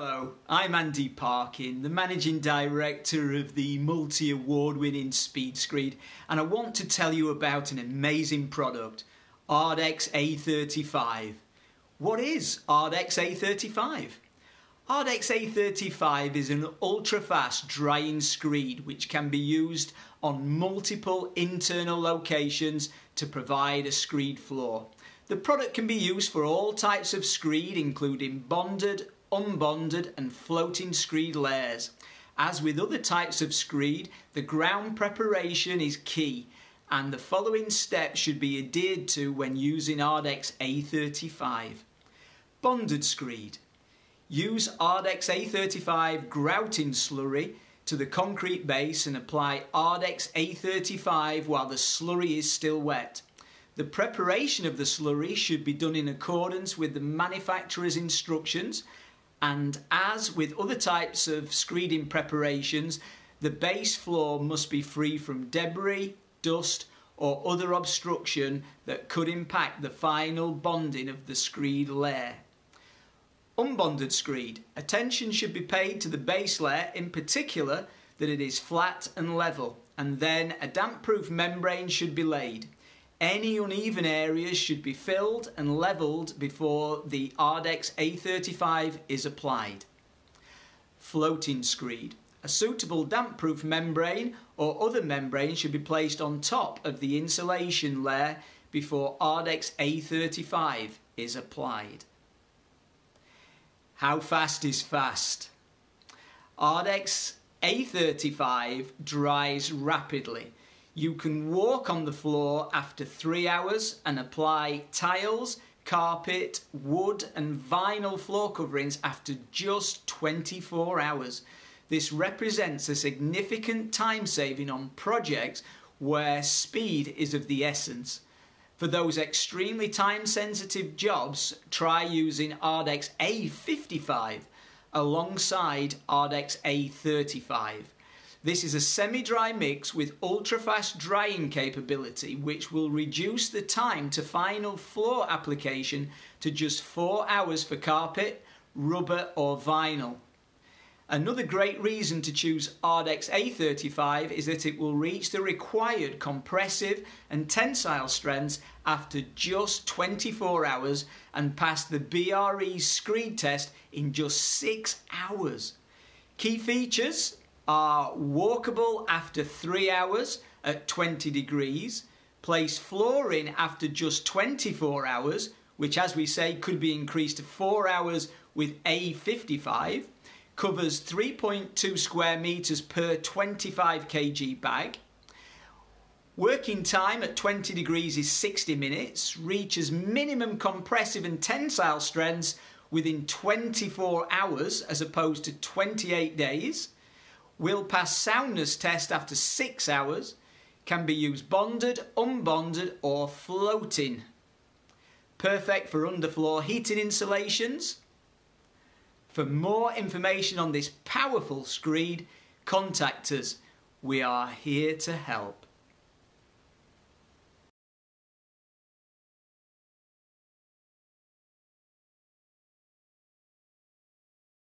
Hello, I'm Andy Parkin, the Managing Director of the multi award winning Speed Screed, and I want to tell you about an amazing product Ardex A35. What is Ardex A35? Ardex A35 is an ultra fast drying screed which can be used on multiple internal locations to provide a screed floor. The product can be used for all types of screed including bonded, unbonded and floating screed layers. As with other types of screed, the ground preparation is key and the following steps should be adhered to when using Ardex A35. Bonded screed. Use Ardex A35 grouting slurry to the concrete base and apply Ardex A35 while the slurry is still wet. The preparation of the slurry should be done in accordance with the manufacturer's instructions and as with other types of screeding preparations, the base floor must be free from debris, dust or other obstruction that could impact the final bonding of the screed layer. Unbonded screed. Attention should be paid to the base layer, in particular that it is flat and level, and then a damp-proof membrane should be laid. Any uneven areas should be filled and levelled before the Ardex A35 is applied. Floating screed. A suitable damp-proof membrane or other membrane should be placed on top of the insulation layer before Ardex A35 is applied. How fast is fast? Ardex A35 dries rapidly you can walk on the floor after three hours and apply tiles, carpet, wood and vinyl floor coverings after just 24 hours. This represents a significant time saving on projects where speed is of the essence. For those extremely time sensitive jobs, try using Ardex A55 alongside Ardex A35. This is a semi-dry mix with ultra-fast drying capability which will reduce the time to final floor application to just 4 hours for carpet, rubber or vinyl. Another great reason to choose Ardex A35 is that it will reach the required compressive and tensile strengths after just 24 hours and pass the BRE screed test in just 6 hours. Key features are walkable after three hours at 20 degrees, place flooring after just 24 hours, which as we say could be increased to four hours with A55, covers 3.2 square meters per 25 kg bag. Working time at 20 degrees is 60 minutes, reaches minimum compressive and tensile strengths within 24 hours as opposed to 28 days will pass soundness test after six hours, can be used bonded, unbonded or floating. Perfect for underfloor heating installations. For more information on this powerful screed, contact us. We are here to help.